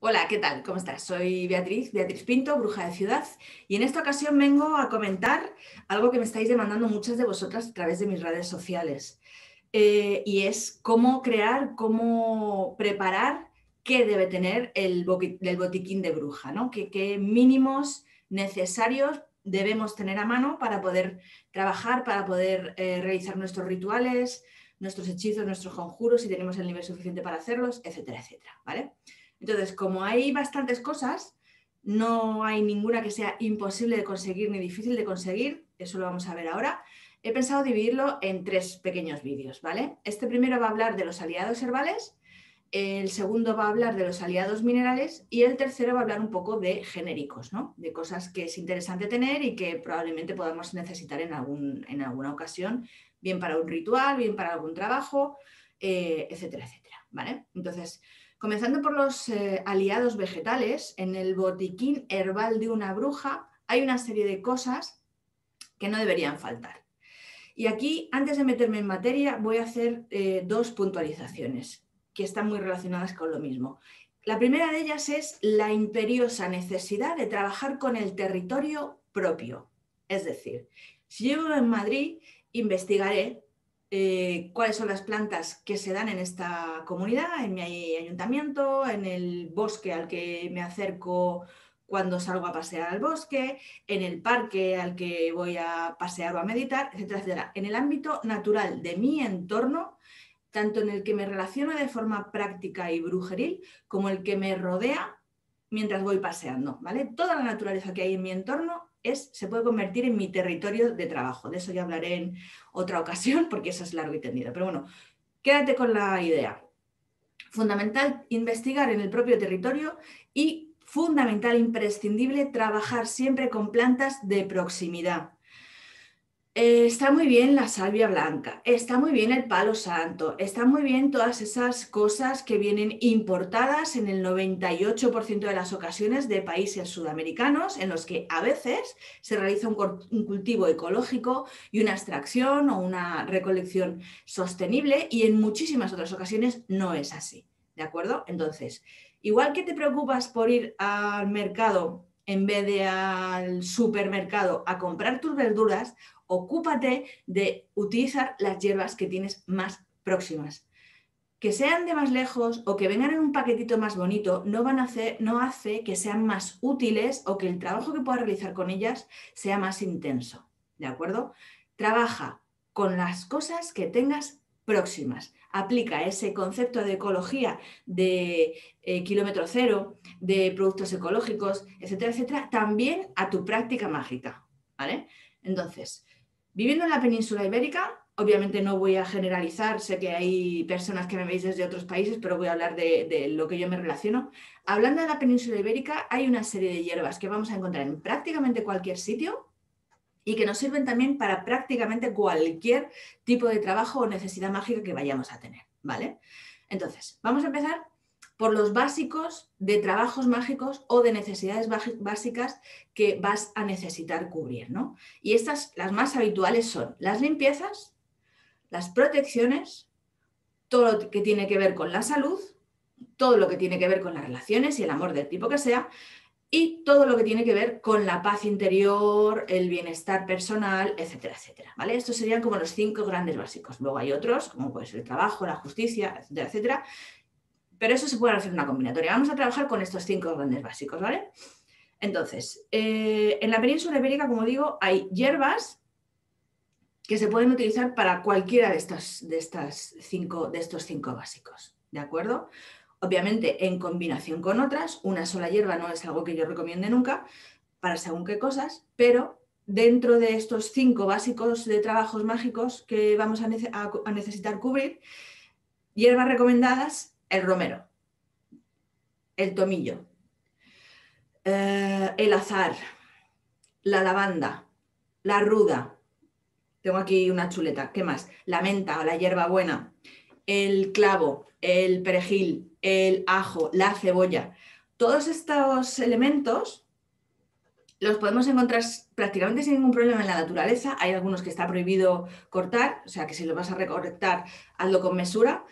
Hola, ¿qué tal? ¿Cómo estás? Soy Beatriz, Beatriz Pinto, bruja de ciudad, y en esta ocasión vengo a comentar algo que me estáis demandando muchas de vosotras a través de mis redes sociales, eh, y es cómo crear, cómo preparar qué debe tener el, botiquín de bruja, ¿no? ¿Qué, mínimos necesarios debemos tener a mano para poder trabajar, para poder eh, realizar nuestros rituales, nuestros hechizos, nuestros conjuros, si tenemos el nivel suficiente para hacerlos, etcétera, etcétera, ¿vale? Entonces, como hay bastantes cosas, no hay ninguna que sea imposible de conseguir ni difícil de conseguir, eso lo vamos a ver ahora. He pensado dividirlo en tres pequeños vídeos, ¿vale? Este primero va a hablar de los aliados herbales, el segundo va a hablar de los aliados minerales y el tercero va a hablar un poco de genéricos, ¿no? De cosas que es interesante tener y que probablemente podamos necesitar en, algún, en alguna ocasión, bien para un ritual, bien para algún trabajo, eh, etcétera, etcétera, ¿vale? Entonces, Comenzando por los eh, aliados vegetales, en el botiquín herbal de una bruja hay una serie de cosas que no deberían faltar. Y aquí, antes de meterme en materia, voy a hacer eh, dos puntualizaciones que están muy relacionadas con lo mismo. La primera de ellas es la imperiosa necesidad de trabajar con el territorio propio. Es decir, si yo vivo en Madrid, investigaré eh, cuáles son las plantas que se dan en esta comunidad, en mi ayuntamiento, en el bosque al que me acerco cuando salgo a pasear al bosque, en el parque al que voy a pasear o a meditar, etcétera, etcétera. En el ámbito natural de mi entorno, tanto en el que me relaciono de forma práctica y brujeril, como el que me rodea mientras voy paseando, ¿vale? Toda la naturaleza que hay en mi entorno se puede convertir en mi territorio de trabajo. De eso ya hablaré en otra ocasión porque eso es largo y tendido. Pero bueno, quédate con la idea. Fundamental investigar en el propio territorio y fundamental, imprescindible, trabajar siempre con plantas de proximidad. Eh, está muy bien la salvia blanca, está muy bien el palo santo, está muy bien todas esas cosas que vienen importadas en el 98% de las ocasiones de países sudamericanos en los que a veces se realiza un, cultivo ecológico y una extracción o una recolección sostenible y en muchísimas otras ocasiones no es así. ¿De acuerdo? Entonces, igual que te preocupas por ir al mercado en vez de al supermercado a comprar tus verduras, ocúpate de utilizar las hierbas que tienes más próximas. Que sean de más lejos o que vengan en un paquetito más bonito no, van a hacer, no hace que sean más útiles o que el trabajo que puedas realizar con ellas sea más intenso. ¿De acuerdo? Trabaja con las cosas que tengas próximas. Aplica ese concepto de ecología, de eh, kilómetro cero, de productos ecológicos, etcétera, etcétera, también a tu práctica mágica. ¿Vale? Entonces, Viviendo en la península ibérica, obviamente no voy a generalizar, sé que hay personas que me veis desde otros países, pero voy a hablar de, lo que yo me relaciono. Hablando de la península ibérica, hay una serie de hierbas que vamos a encontrar en prácticamente cualquier sitio y que nos sirven también para prácticamente cualquier tipo de trabajo o necesidad mágica que vayamos a tener, ¿vale? Entonces, vamos a empezar por los básicos de trabajos mágicos o de necesidades básicas que vas a necesitar cubrir. ¿no? Y estas, las más habituales son las limpiezas, las protecciones, todo lo que tiene que ver con la salud, todo lo que tiene que ver con las relaciones y el amor del tipo que sea, y todo lo que tiene que ver con la paz interior, el bienestar personal, etcétera, etcétera. ¿vale? Estos serían como los cinco grandes básicos. Luego hay otros, como puede ser el trabajo, la justicia, etcétera, etcétera, pero eso se puede hacer una combinatoria. Vamos a trabajar con estos cinco grandes básicos, ¿vale? Entonces, eh, en la península ibérica, como digo, hay hierbas que se pueden utilizar para cualquiera de, estas, de, estas cinco, de estos cinco básicos, ¿de acuerdo? Obviamente, en combinación con otras, una sola hierba no es algo que yo recomiende nunca para según qué cosas, pero dentro de estos cinco básicos de trabajos mágicos que vamos a necesitar cubrir, hierbas recomendadas el romero, el tomillo, eh, el azar, la lavanda, la ruda. Tengo aquí una chuleta. ¿Qué más? La menta o la hierbabuena, el clavo, el perejil, el ajo, la cebolla. Todos estos elementos los podemos encontrar prácticamente sin ningún problema en la naturaleza. Hay algunos que está prohibido cortar, o sea que si lo vas a recortar, hazlo con mesura.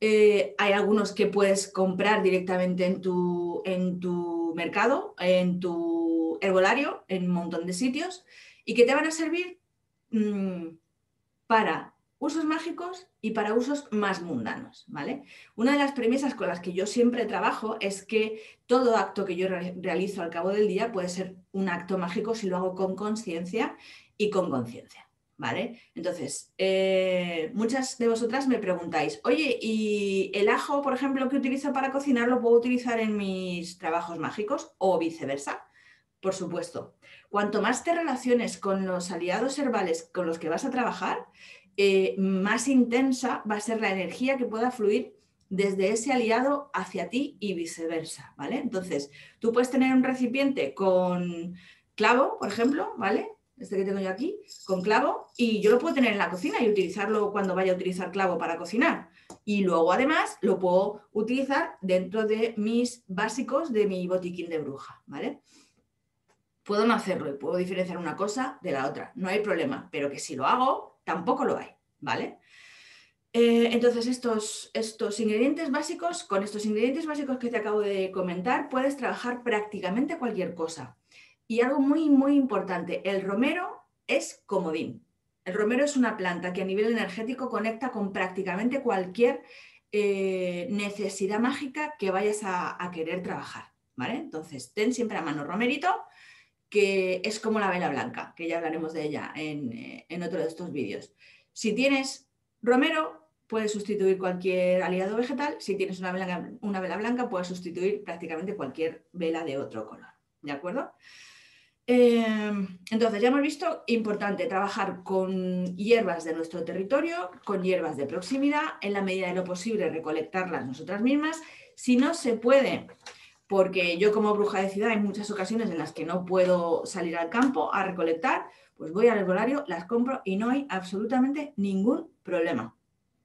Eh, hay algunos que puedes comprar directamente en tu, en tu mercado, en tu herbolario, en un montón de sitios, y que te van a servir mm, para usos mágicos y para usos más mundanos, ¿vale? Una de las premisas con las que yo siempre trabajo es que todo acto que yo realizo al cabo del día puede ser un acto mágico si lo hago con conciencia y con conciencia. ¿Vale? Entonces, eh, muchas de vosotras me preguntáis, oye, ¿y el ajo, por ejemplo, que utilizo para cocinar, lo puedo utilizar en mis trabajos mágicos o viceversa? Por supuesto. Cuanto más te relaciones con los aliados herbales con los que vas a trabajar, eh, más intensa va a ser la energía que pueda fluir desde ese aliado hacia ti y viceversa, ¿vale? Entonces, tú puedes tener un recipiente con clavo, por ejemplo, ¿vale? Este que tengo yo aquí, con clavo, y yo lo puedo tener en la cocina y utilizarlo cuando vaya a utilizar clavo para cocinar. Y luego, además, lo puedo utilizar dentro de mis básicos de mi botiquín de bruja, ¿vale? Puedo no hacerlo y puedo diferenciar una cosa de la otra, no hay problema, pero que si lo hago, tampoco lo hay, ¿vale? Eh, entonces, estos, estos ingredientes básicos, con estos ingredientes básicos que te acabo de comentar, puedes trabajar prácticamente cualquier cosa. Y algo muy, muy importante, el romero es comodín. El romero es una planta que a nivel energético conecta con prácticamente cualquier eh, necesidad mágica que vayas a, querer trabajar. ¿vale? Entonces, ten siempre a mano romerito, que es como la vela blanca, que ya hablaremos de ella en, eh, en otro de estos vídeos. Si tienes romero, puedes sustituir cualquier aliado vegetal. Si tienes una vela, una vela blanca, puedes sustituir prácticamente cualquier vela de otro color. ¿De acuerdo? Em, entonces, ya hemos visto, importante trabajar con hierbas de nuestro territorio, con hierbas de proximidad, en la medida de lo posible recolectarlas nosotras mismas. Si no se puede, porque yo como bruja de ciudad hay muchas ocasiones en las que no puedo salir al campo a recolectar, pues voy al herbolario, las compro y no hay absolutamente ningún problema.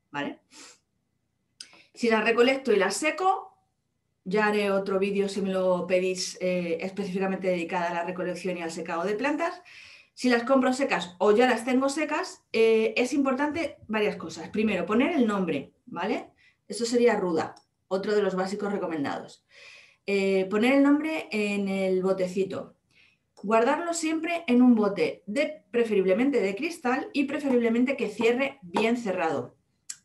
¿Vale? Si las recolecto y las seco, ya haré otro vídeo si me lo pedís eh, específicamente dedicada a la recolección y al secado de plantas. Si las compro secas o ya las tengo secas, eh, es importante varias cosas. Primero, poner el nombre, ¿vale? Eso sería ruda, otro de los básicos recomendados. Eh, poner el nombre en el botecito. Guardarlo siempre en un bote, de, preferiblemente de cristal y preferiblemente que cierre bien cerrado.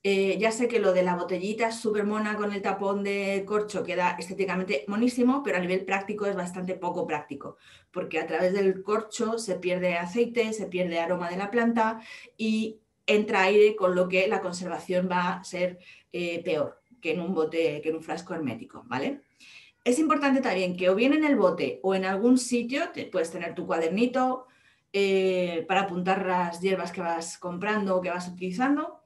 Eh, ya sé que lo de la botellita súper mona con el tapón de corcho queda estéticamente monísimo, pero a nivel práctico es bastante poco práctico, porque a través del corcho se pierde aceite, se pierde aroma de la planta y entra aire, con lo que la conservación va a ser eh, peor que en un bote, que en un frasco hermético, ¿vale? Es importante también que o bien en el bote o en algún sitio puedes tener tu cuadernito eh, para apuntar las hierbas que vas comprando o que vas utilizando,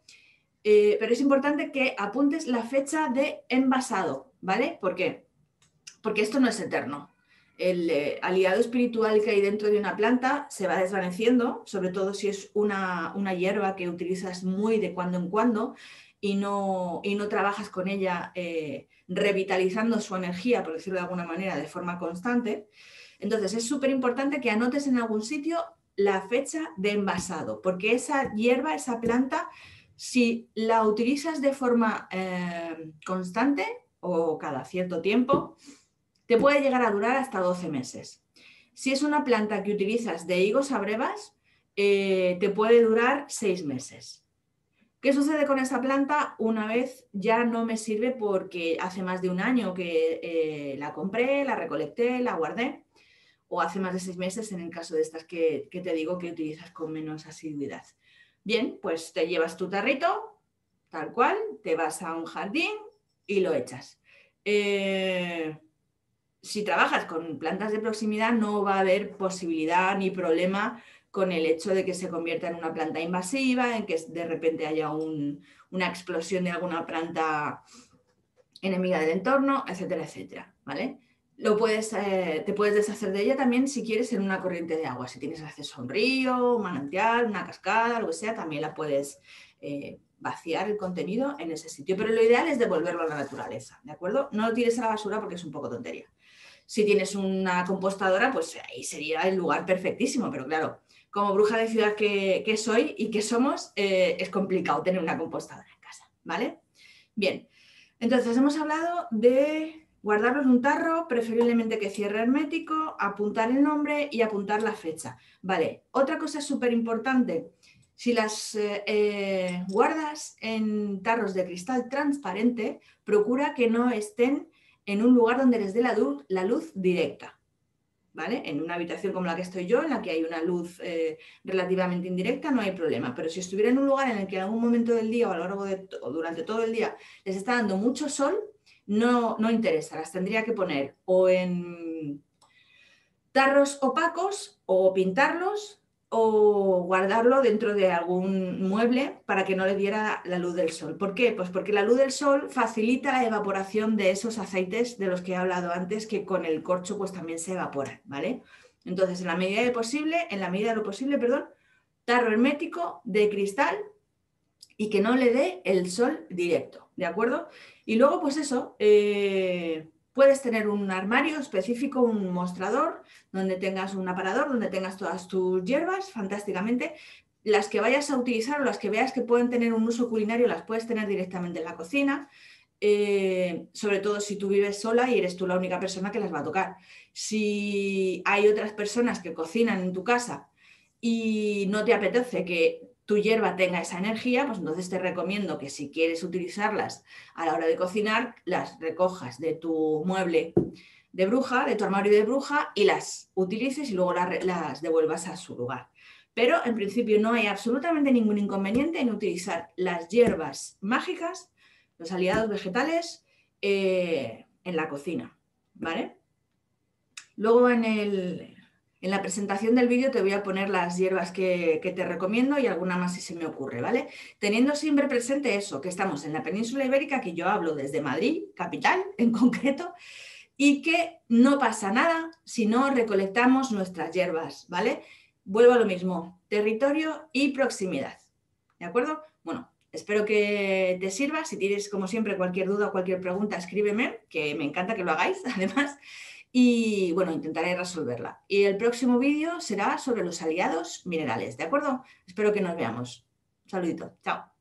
eh, pero es importante que apuntes la fecha de envasado, ¿vale? ¿Por qué? Porque esto no es eterno. El eh, aliado espiritual que hay dentro de una planta se va desvaneciendo, sobre todo si es una, una hierba que utilizas muy de cuando en cuando y no, y no trabajas con ella revitalizando su energía, por decirlo de alguna manera, de forma constante. Entonces es súper importante que anotes en algún sitio la fecha de envasado, porque esa hierba, esa planta, si la utilizas de forma eh, constante o cada cierto tiempo, te puede llegar a durar hasta 12 meses. Si es una planta que utilizas de higos a brevas, eh, te puede durar 6 meses. ¿Qué sucede con esa planta? Una vez ya no me sirve porque hace más de un año que eh, la compré, la recolecté, la guardé, o hace más de seis meses en el caso de estas que, te digo que utilizas con menos asiduidad. Bien, pues te llevas tu tarrito, tal cual, te vas a un jardín y lo echas. Eh, si trabajas con plantas de proximidad no va a haber posibilidad ni problema con el hecho de que se convierta en una planta invasiva, en que de repente haya una explosión de alguna planta enemiga del entorno, etcétera, etcétera. ¿vale? Lo puedes, eh, te puedes deshacer de ella también si quieres en una corriente de agua. Si tienes acceso a un río, un manantial, una cascada, lo que sea, también la puedes eh, vaciar el contenido en ese sitio. Pero lo ideal es devolverlo a la naturaleza, ¿de acuerdo? No lo tires a la basura porque es un poco tontería. Si tienes una compostadora, pues ahí sería el lugar perfectísimo, pero claro, como bruja de ciudad que, soy y que somos, eh, es complicado tener una compostadora en casa, ¿vale? Bien, Entonces, hemos hablado de guardarlo en un tarro, preferiblemente que cierre hermético, apuntar el nombre y apuntar la fecha. Vale, otra cosa súper importante, si las eh, eh, guardas en tarros de cristal transparente, procura que no estén en un lugar donde les dé la la luz directa. ¿Vale? En una habitación como la que estoy yo, en la que hay una luz eh, relativamente indirecta, no hay problema. Pero si estuviera en un lugar en el que en algún momento del día o a lo largo de o durante todo el día les está dando mucho sol, no, no interesa. Las tendría que poner o en tarros opacos o pintarlos o guardarlo dentro de algún mueble para que no le diera la luz del sol. ¿Por qué? Pues porque la luz del sol facilita la evaporación de esos aceites de los que he hablado antes, que con el corcho pues también se evaporan, ¿vale? Entonces, en la medida de posible, en la medida de lo posible, perdón, tarro hermético de cristal y que no le dé el sol directo, ¿de acuerdo? Y luego, pues eso, eh, Puedes tener un armario específico, un mostrador, donde tengas un aparador, donde tengas todas tus hierbas, fantásticamente. Las que vayas a utilizar o las que veas que pueden tener un uso culinario, las puedes tener directamente en la cocina. Eh, sobre todo si tú vives sola y eres tú la única persona que las va a tocar. Si hay otras personas que cocinan en tu casa y no te apetece que tu hierba tenga esa energía, pues entonces te recomiendo que si quieres utilizarlas a la hora de cocinar, las recojas de tu mueble de bruja, de tu armario de bruja, y las utilices y luego las, devuelvas a su lugar. Pero en principio no hay absolutamente ningún inconveniente en utilizar las hierbas mágicas, los aliados vegetales, eh, en la cocina. ¿Vale? Luego en el, en la presentación del vídeo te voy a poner las hierbas que, te recomiendo y alguna más si se me ocurre, ¿vale? Teniendo siempre presente eso, que estamos en la península ibérica, que yo hablo desde Madrid, capital en concreto, y que no pasa nada si no recolectamos nuestras hierbas, ¿vale? Vuelvo a lo mismo, territorio y proximidad, ¿de acuerdo? Bueno, espero que te sirva. Si tienes, como siempre, cualquier duda o cualquier pregunta, escríbeme, que me encanta que lo hagáis, además y bueno, intentaré resolverla. Y el próximo vídeo será sobre los aliados minerales, ¿de acuerdo? Espero que nos veamos. Un saludito, chao.